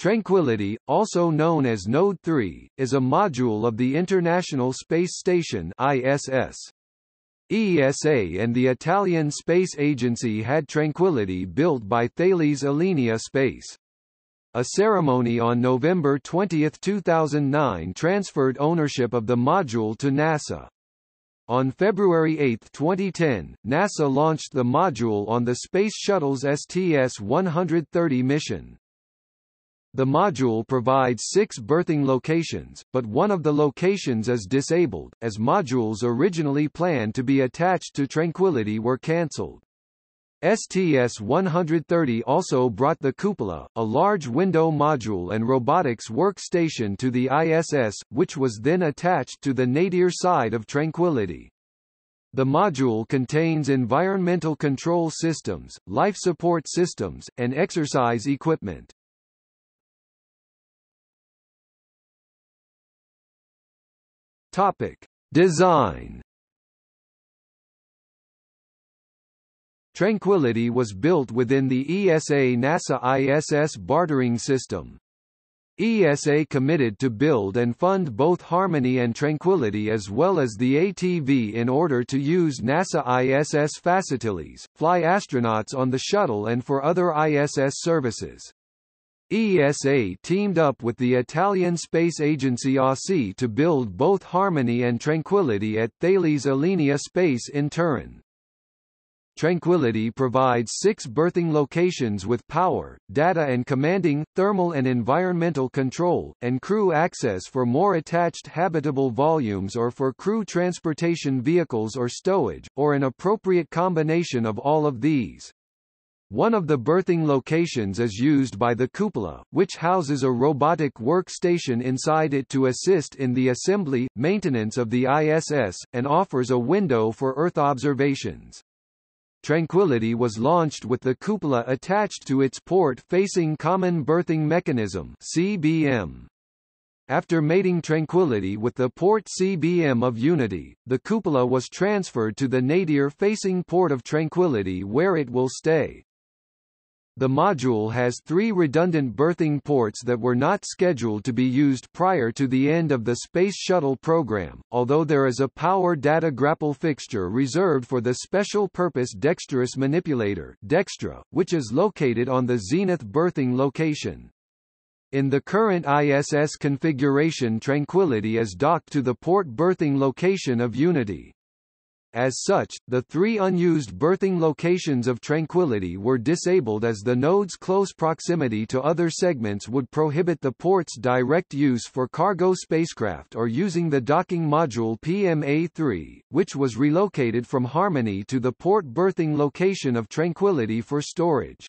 Tranquility, also known as Node 3, is a module of the International Space Station ISS. ESA and the Italian Space Agency had Tranquility built by Thales Alenia Space. A ceremony on November 20, 2009 transferred ownership of the module to NASA. On February 8, 2010, NASA launched the module on the Space Shuttle's STS-130 mission. The module provides six berthing locations, but one of the locations is disabled, as modules originally planned to be attached to Tranquility were cancelled. STS-130 also brought the cupola, a large window module and robotics workstation to the ISS, which was then attached to the nadir side of Tranquility. The module contains environmental control systems, life support systems, and exercise equipment. Topic: Design. Tranquility was built within the ESA NASA ISS bartering system. ESA committed to build and fund both Harmony and Tranquility as well as the ATV in order to use NASA ISS facilities, fly astronauts on the shuttle and for other ISS services. ESA teamed up with the Italian space agency ASI to build both Harmony and Tranquility at Thales Alenia Space in Turin. Tranquility provides six berthing locations with power, data and commanding, thermal and environmental control, and crew access for more attached habitable volumes or for crew transportation vehicles or stowage, or an appropriate combination of all of these. One of the berthing locations is used by the cupola, which houses a robotic workstation inside it to assist in the assembly, maintenance of the ISS, and offers a window for Earth observations. Tranquility was launched with the cupola attached to its port-facing Common Berthing Mechanism CBM. After mating Tranquility with the port CBM of Unity, the cupola was transferred to the nadir-facing port of Tranquility where it will stay. The module has three redundant berthing ports that were not scheduled to be used prior to the end of the Space Shuttle program, although there is a power data grapple fixture reserved for the Special Purpose Dexterous Manipulator Dextre, which is located on the Zenith berthing location. In the current ISS configuration Tranquility is docked to the port berthing location of Unity. As such, the three unused berthing locations of Tranquility were disabled as the node's close proximity to other segments would prohibit the port's direct use for cargo spacecraft or using the docking module PMA-3, which was relocated from Harmony to the port berthing location of Tranquility for storage.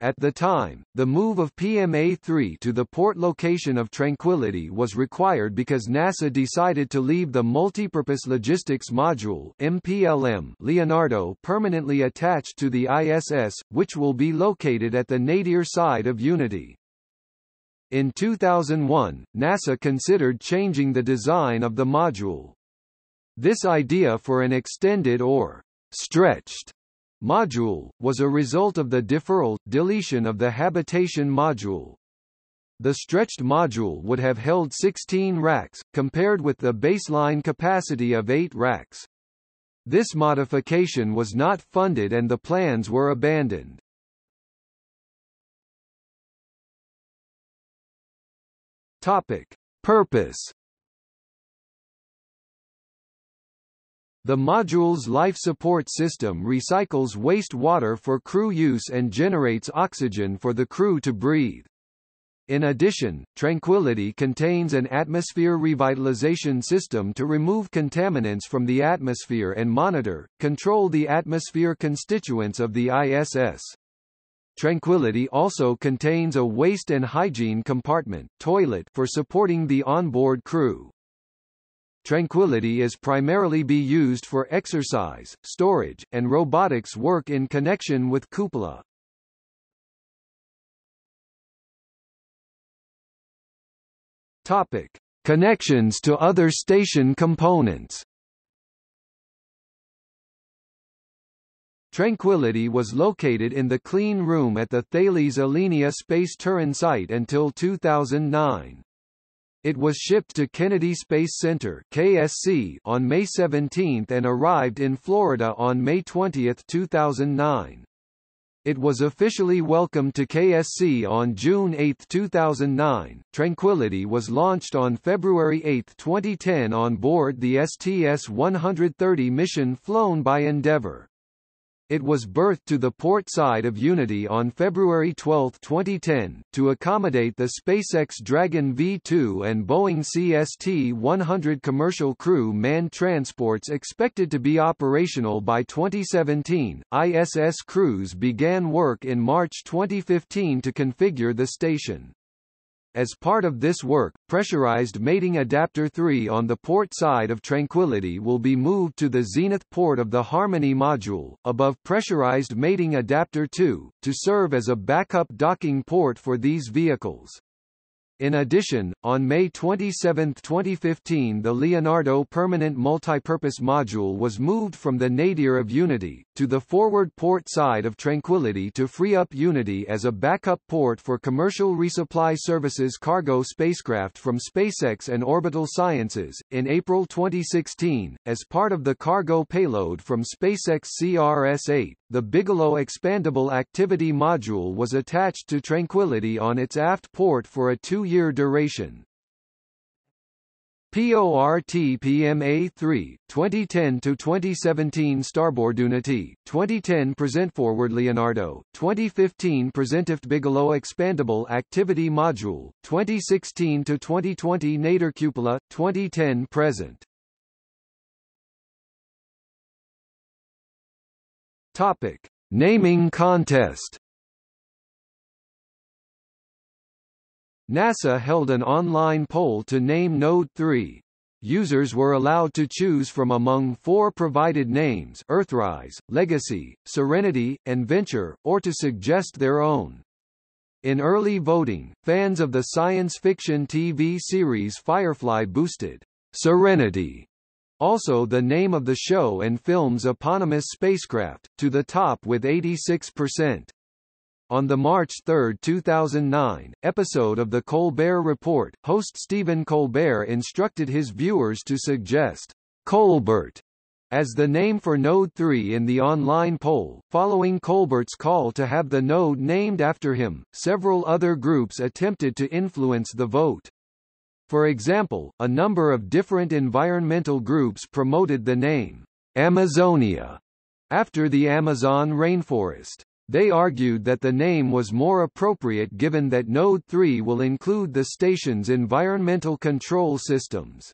At the time, the move of PMA-3 to the port location of Tranquility was required because NASA decided to leave the Multipurpose Logistics Module MPLM Leonardo permanently attached to the ISS, which will be located at the nadir side of Unity. In 2001, NASA considered changing the design of the module. This idea for an extended or stretched module, was a result of the deferral, deletion of the habitation module. The stretched module would have held 16 racks, compared with the baseline capacity of 8 racks. This modification was not funded and the plans were abandoned. Topic. Purpose The module's life support system recycles wastewater for crew use and generates oxygen for the crew to breathe. In addition, Tranquility contains an atmosphere revitalization system to remove contaminants from the atmosphere and monitor, control the atmosphere constituents of the ISS. Tranquility also contains a waste and hygiene compartment toilet for supporting the onboard crew. Tranquility is primarily be used for exercise, storage, and robotics work in connection with Cupola. Topic: Connections to other station components. Tranquility was located in the clean room at the Thales Alenia Space Turin site until 2009. It was shipped to Kennedy Space Center KSC on May 17 and arrived in Florida on May 20, 2009. It was officially welcomed to KSC on June 8, 2009. Tranquility was launched on February 8, 2010 on board the STS-130 mission flown by Endeavour. It was berthed to the port side of Unity on February 12, 2010, to accommodate the SpaceX Dragon V2 and Boeing CST-100 commercial crew manned transports expected to be operational by 2017. ISS crews began work in March 2015 to configure the station. As part of this work, pressurized mating adapter 3 on the port side of Tranquility will be moved to the zenith port of the Harmony module, above pressurized mating adapter 2, to serve as a backup docking port for these vehicles. In addition, on May 27, 2015 the Leonardo Permanent Multipurpose Module was moved from the nadir of Unity, to the forward port side of Tranquility to free up Unity as a backup port for commercial resupply services cargo spacecraft from SpaceX and Orbital Sciences. In April 2016, as part of the cargo payload from SpaceX CRS-8, the Bigelow Expandable Activity Module was attached to Tranquility on its aft port for a two-year duration. PORT PMA3, 2010 to 2017 Starboard Unity, 2010 Present Forward Leonardo, 2015 Presentift Bigelow Expandable Activity Module, 2016 to 2020 Nadir Cupola, 2010 Present Topic: Naming contest. NASA held an online poll to name Node 3. Users were allowed to choose from among four provided names Earthrise, Legacy, Serenity, and Venture, or to suggest their own. In early voting, fans of the science fiction TV series Firefly boosted Serenity also the name of the show and film's eponymous spacecraft, to the top with 86%. On the March 3, 2009, episode of The Colbert Report, host Stephen Colbert instructed his viewers to suggest Colbert as the name for Node 3 in the online poll. Following Colbert's call to have the node named after him, several other groups attempted to influence the vote. For example, a number of different environmental groups promoted the name Amazonia after the Amazon rainforest. They argued that the name was more appropriate given that Node 3 will include the station's environmental control systems.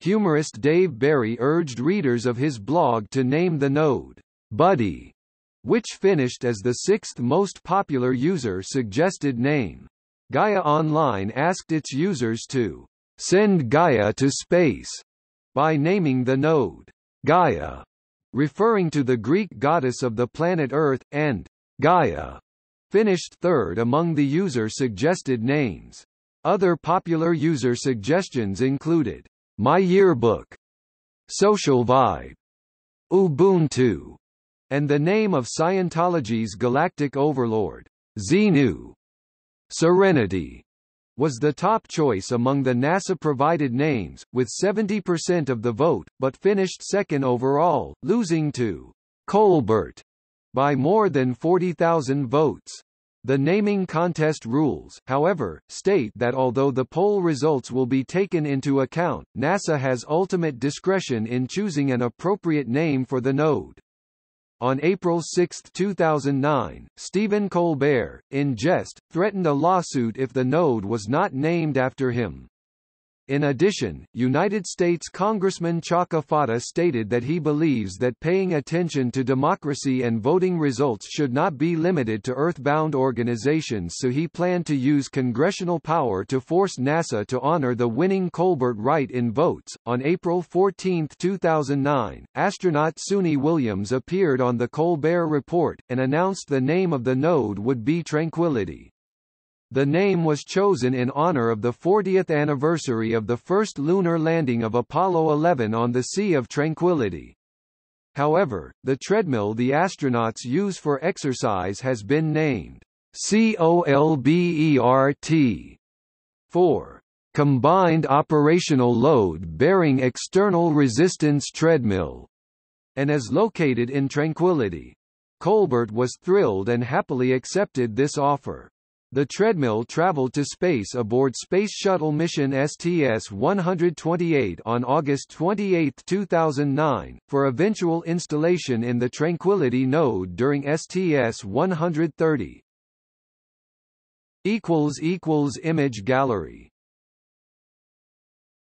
Humorist Dave Barry urged readers of his blog to name the node Buddy, which finished as the sixth most popular user-suggested name. Gaia Online asked its users to send Gaia to space by naming the node Gaia, referring to the Greek goddess of the planet Earth, and Gaia finished third among the user-suggested names. Other popular user suggestions included My Yearbook, Social Vibe, Ubuntu, and the name of Scientology's galactic overlord, Xenu. Serenity was the top choice among the NASA-provided names, with 70% of the vote, but finished second overall, losing to Colbert by more than 40,000 votes. The naming contest rules, however, state that although the poll results will be taken into account, NASA has ultimate discretion in choosing an appropriate name for the node. On April 6, 2009, Stephen Colbert, in jest, threatened a lawsuit if the node was not named after him. In addition, United States Congressman Chaka Fattah stated that he believes that paying attention to democracy and voting results should not be limited to earthbound organizations so he planned to use congressional power to force NASA to honor the winning Colbert write in votes. On April 14, 2009, astronaut Suni Williams appeared on the Colbert Report, and announced the name of the node would be Tranquility. The name was chosen in honor of the 40th anniversary of the first lunar landing of Apollo 11 on the Sea of Tranquility. However, the treadmill the astronauts use for exercise has been named COLBERT for Combined Operational Load Bearing External Resistance Treadmill, and is located in Tranquility. Colbert was thrilled and happily accepted this offer. The treadmill traveled to space aboard Space Shuttle mission STS-128 on August 28, 2009, for eventual installation in the Tranquility node during STS-130. Image gallery